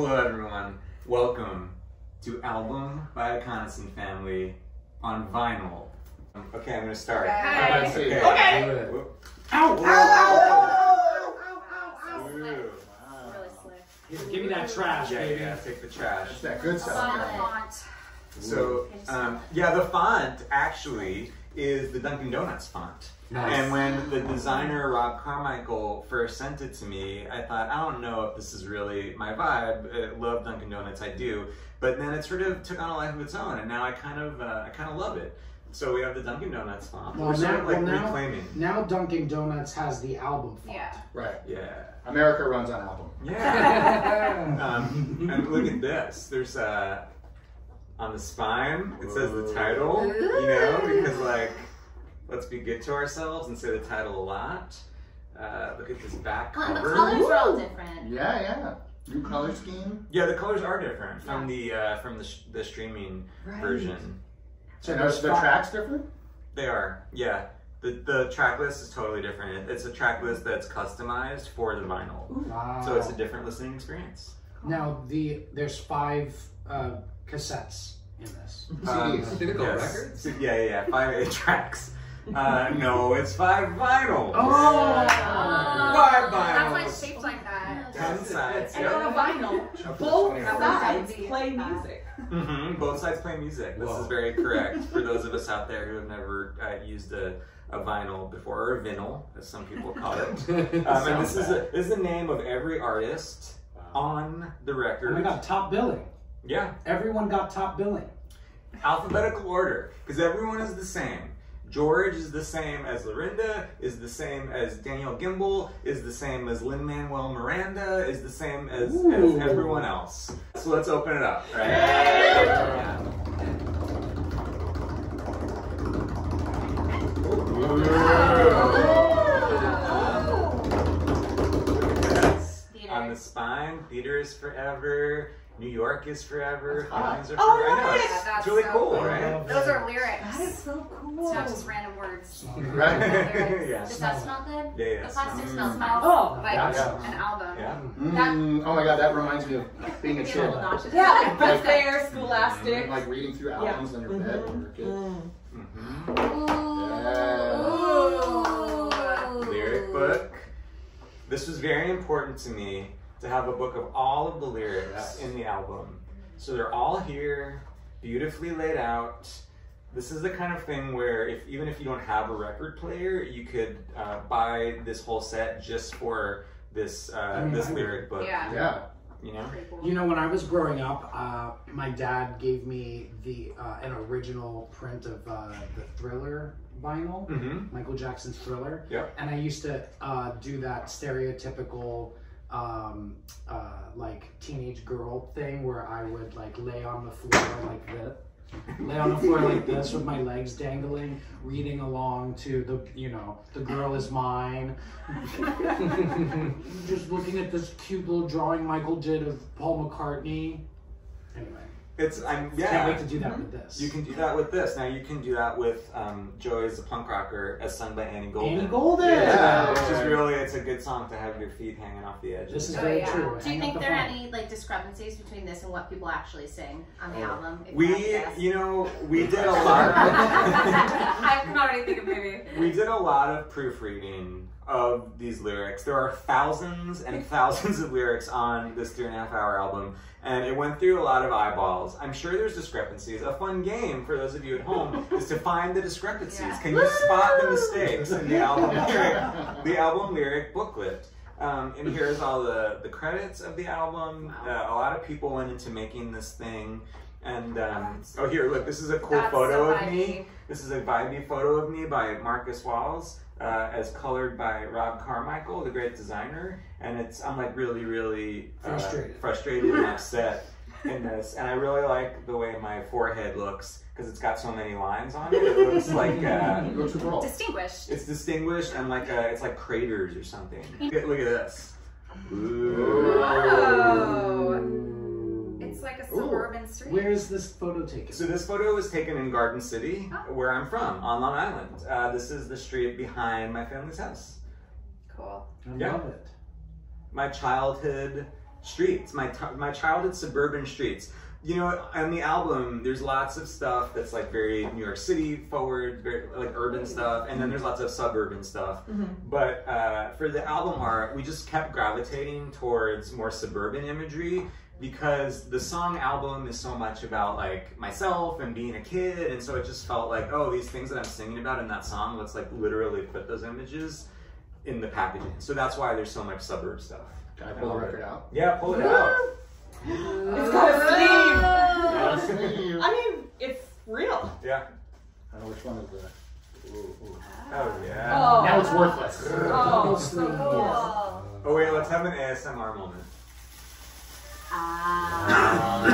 Hello, everyone. Welcome to Album by the Iconis and Family on vinyl. Okay, I'm gonna start. Okay. Let's see. Okay. Do it. Whoop. Ow! Ooh. Really Wow. slick. Here, give me that trash, Yeah, baby. yeah, take the trash. That's that good stuff. Font, font. So, um, yeah, the font actually is the Dunkin' Donuts font. Nice. And when the designer Rob Carmichael first sent it to me, I thought, I don't know if this is really my vibe. I love Dunkin' Donuts, I do. But then it sort of took on a life of its own, and now I kind of, uh, I kind of love it. So we have the Dunkin' Donuts font. Well, We're sort now- of like well, now- reclaiming. Now Dunkin' Donuts has the album font. Yeah. Right. Yeah. America runs on album. Yeah. um, and look at this. There's uh, on the spine. It says the title. You know, because like, let's be good to ourselves and say the title a lot. Uh, look at this back Well, and the cover. colors are all different. Yeah, yeah. New color scheme. Yeah, the colors are different from the uh, from the, sh- the streaming version. So and are the tracks different? They are. Yeah. The, the track list is totally different. It's a track list that's customized for the vinyl. Wow. So it's a different listening experience. now the there's five uh, cassettes in this. Um, CDs. Yes. Records? Yeah, yeah, yeah. Five eight tracks. Uh, no, it's five vinyls. Oh! Five That's why vinyls. it's shaped like that. Ten sides. And Yep. on a vinyl, both sides play music. hmm Both sides play music. This is very correct for those of us out there who have never uh, used a, a vinyl before, or a vinyl, as some people call it. Um, and this is, a, this is the name of every artist on the record. Oh record. my god, top billing. Yeah, Everyone got top billing. alphabetical order, because everyone is the same. George is the same as Lorinda, is the same as Danielle Gimbal, is the same as Lin Manuel Miranda, is the same as, as everyone else. So let's open it up, right? Yeah. Yes. On the spine, theater is forever, New York is forever, feelings are Oh, forever. I know, nice. it's, That's it's really so cool, cool. right? Those are lyrics. That is so cool. It's not just random words. Right? Yeah. Does that smell good? Yeah, yeah. The plastic Mm. smells nice. Oh, like yeah. an album. Yeah. Mm, oh my god, that reminds me of being a Get a kid. Yeah, like Best Air, Scholastic. Like reading through albums on your bed when you were a kid. hmm Ooh. Lyric book. This was very important to me to have a book of all of the lyrics Yes. in the album. So they're all here, beautifully laid out. This is the kind of thing where if even if you don't have a record player, you could uh, buy this whole set just for this uh, Mm, this lyric book. Yeah. Yeah. You know. Cool. You know, when I was growing up, uh, my dad gave me the uh, an original print of uh, the Thriller vinyl, Mm-hmm. Michael Jackson's Thriller. Yep. And I used to uh, do that stereotypical um, uh, like teenage girl thing where I would like lay on the floor like this. Lay on the floor like this with my legs dangling, reading along to the, you know, the girl is mine. Just looking at this cute little drawing Michael did of Paul McCartney. Anyway, It's I'm yeah. can't wait to do that with this. You can do that with this. Now you can do that with um, Joy is a Punk Rocker as sung by Annie Golden. Annie Golden. Yeah, which is really it's a good song to have your feet hanging off the edge. This is Oh, very yeah. true. Do you Hang think the there are any like discrepancies between this and what people actually sing on the Oh. album? We, you had to guess? you know, we did a lot. I can already think of maybe. we did a lot of proofreading of these lyrics. There are thousands and thousands of lyrics on this three and a half hour album, and it went through a lot of eyeballs. I'm sure there's discrepancies. A fun game for those of you at home is to find the discrepancies. Yeah. Can you spot the mistakes in the album lyric, the album lyric booklet? Um, and here's all the, the credits of the album. Uh, a lot of people went into making this thing. And um, oh, here, look, this is a cool That's photo so of me. This is a vibey photo of me by Marques Walls, uh, as colored by Rob Carmichael, the great designer. And it's I'm like really, really uh, Frustrated. frustrated and upset in this. And I really like the way my forehead looks because it's got so many lines on it. It looks like uh, Go to. Distinguished. it's distinguished and like uh, it's like craters or something. Look at, look at this. Whoa. It's like street. Where is this photo taken? So this photo was taken in Garden City, Oh. where I'm from, on Long Island. Uh, this is the street behind my family's house. Cool. I yeah. love it. My childhood streets, my my childhood suburban streets. You know, on the album, there's lots of stuff that's like very New York City forward, very like urban stuff, and then there's lots of suburban stuff. But uh, for the album art, we just kept gravitating towards more suburban imagery because the song album is so much about like myself and being a kid, and so it just felt like, oh, these things that I'm singing about in that song, let's like literally put those images in the packaging. So that's why there's so much suburb stuff. Can I pull the record out? Yeah, pull it out. It's got a sleeve. Yes, I mean, it's real. Yeah. I don't know which one is the. Ooh, ooh. Oh ah. yeah. Oh. Now it's worthless. Oh, so Cool. Oh wait, let's have an ASMR moment. Ah.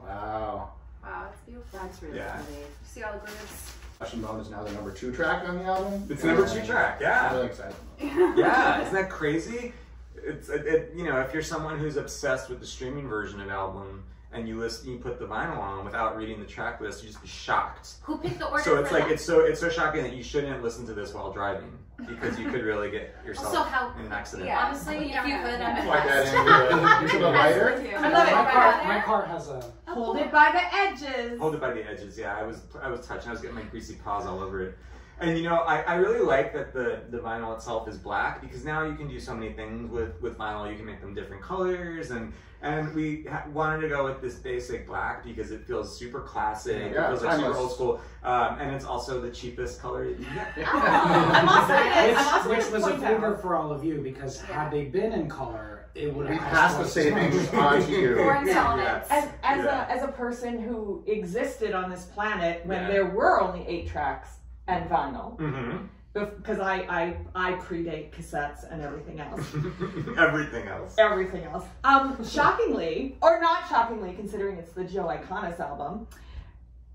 wow. Wow, it's beautiful. That's really Yeah. pretty. You see all the grooves? Flesh and Bone is now the number two track on the album. It's number two track. yeah. I'm really excited. yeah, isn't that crazy? It's it, it, you know if you're someone who's obsessed with the streaming version of album and you listen, you put the vinyl on without reading the track list, you just be shocked. Who picked the order So it's for like that? it's so it's so shocking that you shouldn't listen to this while driving because you could really get yourself Also, how- in an accident. Yeah, honestly, if you could, I'm Plug that impressed. into the, into the lighter. I love it. My car, my car has a. Hold it by the edges. Hold it by the edges. Yeah, I was I was touching. I was getting my greasy paws all over it. And you know, I, I really like that the, the vinyl itself is black because now you can do so many things with, with vinyl. You can make them different colors, and and we ha- wanted to go with this basic black because it feels super classic. Yeah, it feels like super old school, um, and it's also the cheapest color that you can get. I'm also gonna, Which, I'm also which was a favor for all of you because had they been in color, it would We have passed the savings on to you. Four installments. As, as, Yeah. a, as a person who existed on this planet when Yeah. there were only eight tracks and vinyl, hmm because I, I I predate cassettes and everything else. Everything else. everything else. Um, shockingly, or not shockingly, considering it's the Joe Iconis album,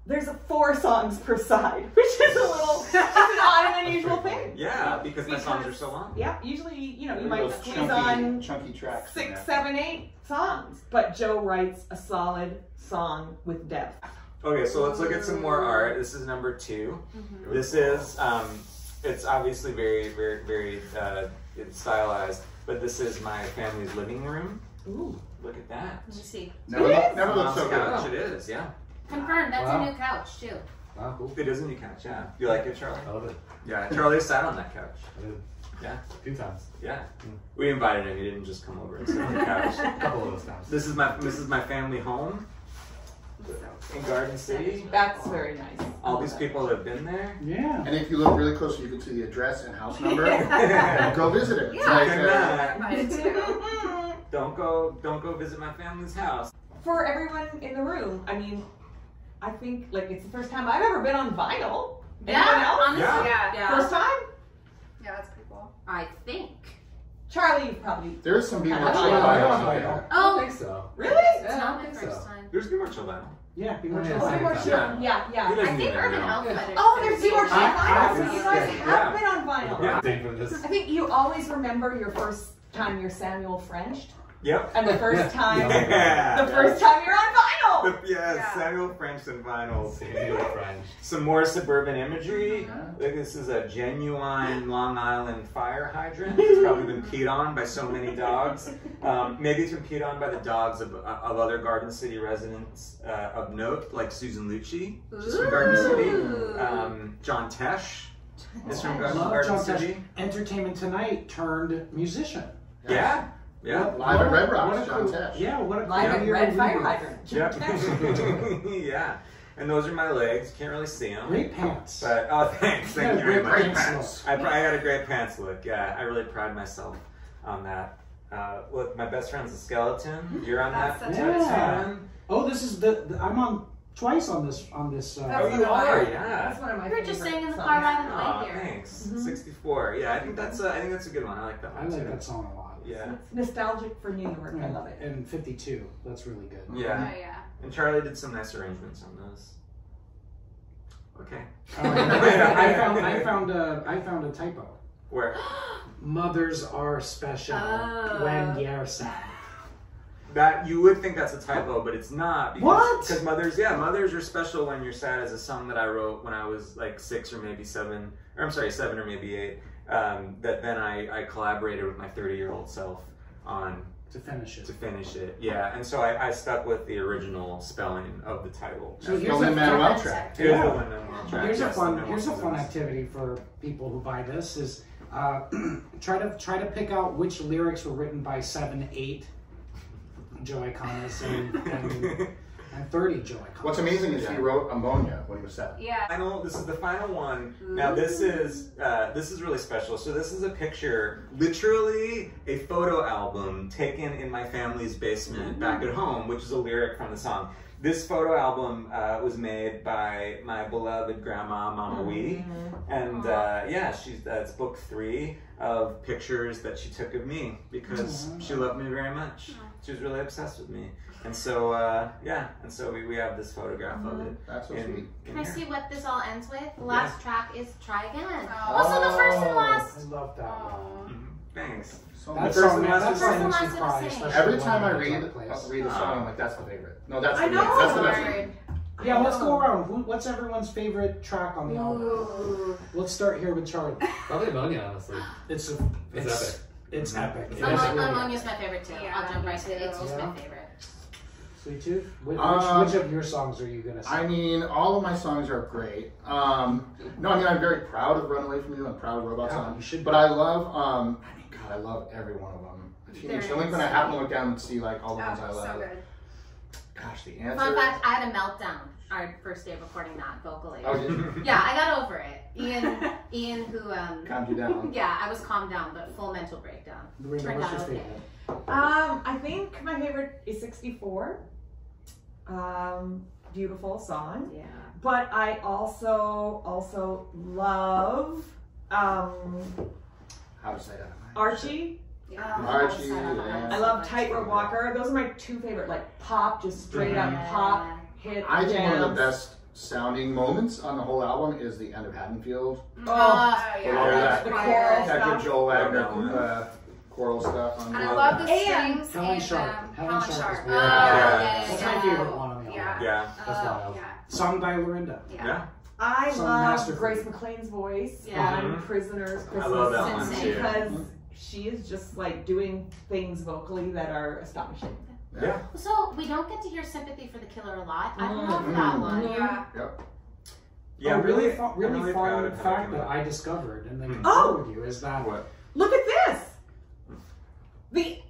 there's a four songs per side, which is a little, it's an odd and unusual thing. Yeah, because my songs are so long. Yeah, usually, you know, you Those might squeeze chunky, on chunky tracks. in six, there. seven, eight songs, but Joe writes a solid song with depth. Okay, so let's look at some more art. This is number 2 Mm-hmm. This is, um, it's obviously very, very, very uh, it's stylized, but this is my family's living room. Ooh. Look at that. Let me see. Never, look, never looked Mom's so couch, good. it is, yeah. Confirmed, that's Wow. a new couch, too. Wow, cool. It is a new couch, yeah. You like it, Charlie? I love it. Yeah, Charlie sat on that couch. I did. Yeah. A few times. Yeah. We invited him, he didn't just come over and sit on the couch. A couple of those times. This is my this is my family home in Garden City. That's very nice. All these people have been there. Yeah. And if you look really close, you can see the address and house number. Yeah. Go visit it. Yeah. like, uh, at that. Mine, too. Don't go don't go visit my family's house. For everyone in the room, I mean, I think like it's the first time I've ever been on vinyl. Anyone Yeah, else? honestly, Yeah. yeah. First time? Yeah, that's pretty cool. I think. Charlie, you probably. there is some people I chill don't I don't us. know. Oh, yeah. I don't Oh, think so. Really? it's Yeah, not don't my think first so. time. There's be more chill vinyl. Yeah, be more Oh, yeah, chill. same Be more time. chill. Yeah. Yeah, yeah. I think Urban know. Outfitters. Oh, there's Be More Chill I- vinyl. So you guys have been on vinyl. Yeah. Thing. I think you always remember your first time you're Samuel Frenched Yep. and the first time, Yeah. the first time you're on vinyl. The- yeah, Yeah. Samuel French and vinyl. Samuel French. Some more suburban imagery. Yeah. Look, this is a genuine Long Island fire hydrant. It's probably been peed on by so many dogs. Um, maybe it's been peed on by the dogs of, of other Garden City residents uh, of note, like Susan Lucci, she's from Garden City. Um, John Tesh is from Garden, Love Garden John Tesh. City. Entertainment Tonight turned musician. Yeah, yeah. Live at what a- Red Rocks, what a John cool- Tesh. Yeah, what a Live cool at Red of Fire rebirth. Hydrant. Yep. yeah. And those are my legs. Can't really see them. Great pants. But oh, thanks, Yeah, thank you very great much. pants I, I got a great pants look. Yeah, I really pride myself on that. Uh, look, my best friend's a skeleton. You're on That's that such a- tattoo. Oh, this is the, the I'm on twice on this on this. Uh, Oh, you are, yeah. That's one of my We were just favorite saying in the songs. car ride on the Oh, way here. thanks. Mhm. 64. Yeah, I think that's a, I think that's a good one. I like that I one like too. that song a lot. Yeah. It's nostalgic for New York. I love it. And 52, that's really good. Yeah. Oh, yeah. And Charlie did some nice arrangements on those. Okay. Uh, I found I found a I found a typo. Where? Mothers are special Oh. when you're sad. That you would think that's a typo, but it's not. Because, What? Because mothers, yeah, mothers are special when you're sad. Is a song that I wrote when I was like six or maybe seven, or I'm sorry, seven or maybe eight. Um, that then I, I collaborated with my 30 year old self on To finish it. to finish it. Yeah, and so I, I stuck with the original spelling of the title. So here's a Lin-Manuel fun- track. Here's Yeah. the Lin-Manuel track. Here's a fun here's a fun activity for people who buy this is uh, try to try to pick out which lyrics were written by seven, eight Joe Iconis and, and, and thirty Joe Iconis. What's amazing is he wrote ammonia when he was seven. Yeah. final this is the final one. Now this is uh, this is really special. So this is a picture literally a photo album taken in my family's basement back at home which is a lyric from the song. This photo album uh, was made by my beloved grandma mama wee. And uh, yeah she's that's book three of pictures that she took of me because she loved me very much. She was really obsessed with me and so uh, yeah and so we, we have this photograph of it That's so in, sweet. in Can I see what this all ends with? The last track is Try Again. Oh. Also, the first and last. I love that one. Aw. Mhm. Thanks. So That much. first and man, last that is song the makes same. me cry. First and especially Every time I read, out of I'll place. read the song, I'm like, that's my favorite. No, that's the I best. know. That's the best one. Yeah, let's go around. Who, what's everyone's favorite track on the album? Ooh. Let's start here with Charlie. Probably ammonia, honestly. It's a, It's it's epic. It's Mhm. epic. It is Ammonia- really Ammonia's my favorite too. Yeah, I'll jump right to it. It's just Yeah. my favorite. Sweet Tooth. Which, which, Um, which of your songs are you gonna sing? I mean, all of my songs are great. Um, no, I mean, I'm very proud of Run Away From You. I'm proud of Robot Yeah, Song. you should But I love, um, I mean, God, I love every one of them. They're Teenage Delinquent, I happen to look down and see like all the Oh, ones I love. so good. Gosh, the answer. Fun fact: I had a meltdown our first day of recording that vocally. Oh, did you? Yeah, I got over it. Ian, Ian, who um, Calmed you down. yeah, I was calmed down, but full mental breakdown. Marina, Turned what's your out okay. Favorite? Um, I think my favorite is 64. Um, beautiful song. Yeah. But I also also love um How to say that? Archie. Yeah. Archie, Yeah. yeah. I love Tightrope Walker. Those are my two favorite, like pop, just straight up Yeah. pop hit. I think one of the best sounding moments on the whole album is the end of Haddonfield. Oh, With all yeah. The Right. choral Detective. Joel Wagner Yeah. uh, choral stuff. On And I love the And strings Helen and Sharp. um, Helen Helen Sharp is Sharp. Oh, good. yeah, Yeah. That's my favorite one on the Yeah. album. Yeah. That's Oh, wild. yeah. Sung by Lorinda. Yeah. Yeah. I Some love. Grace McLean's voice Yeah. on Mhm. Prisoners Christmas I love that one, too. because she is just like doing things vocally that are astonishing. Yeah. So we don't get to hear "Sympathy for the Killer" a lot. I Mm. love that one. Mhm. Yeah. Yeah. a really, really, fun, I'm really, really fun fact that I discovered and then Mm. Oh! with you is that What? Look at this.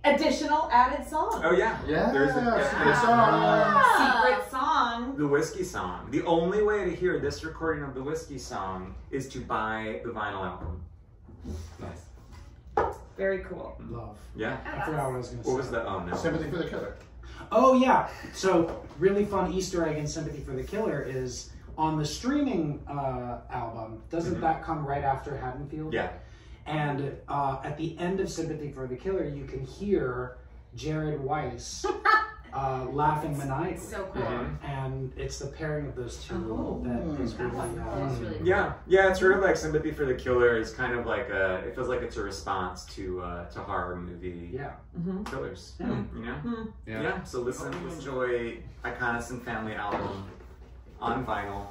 The additional added song. Oh yeah. Yeah, There's a- secret yeah. song. Secret song. The whiskey song. The only way to hear this recording of the whiskey song is to buy the vinyl album. Nice. Very cool. love. Yeah. I forgot what I was gonna say. What was the oh no? Sympathy for the Killer. Oh yeah. So really fun Easter egg in Sympathy for the Killer is on the streaming uh, album. Doesn't Mhm. that come right after Haddonfield? Yeah. And uh, at the end of Sympathy for the Killer, you can hear Jared Weiss uh, laughing maniacally. So cool. Mhm. and it's the pairing of those two Oh. that is really, That uh, really cool. Yeah, yeah, it's sort of like sympathy for the killer is kind of like a. It feels like it's a response to uh, to horror movie yeah. Mm-hmm. killers. Yeah. You know. Hmm. Yeah. So listen, enjoy Iconis and Family album on vinyl.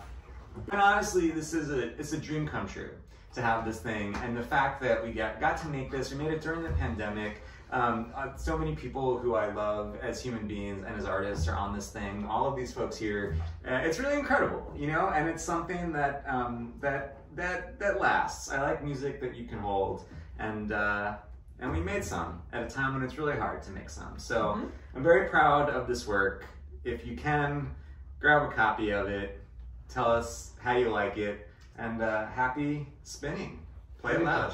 And honestly, this is a it's a dream come true to have this thing, and the fact that we got got to make this, we made it during the pandemic. Um, uh, so many people who I love as human beings and as artists are on this thing. All of these folks here, uh, it's really incredible, you know. And it's something that um, that that that lasts. I like music that you can hold, and uh, and we made some at a time when it's really hard to make some. So I'm very proud of this work. If you can, grab a copy of it. Tell us how you like it, and uh, happy spinning. Play it loud.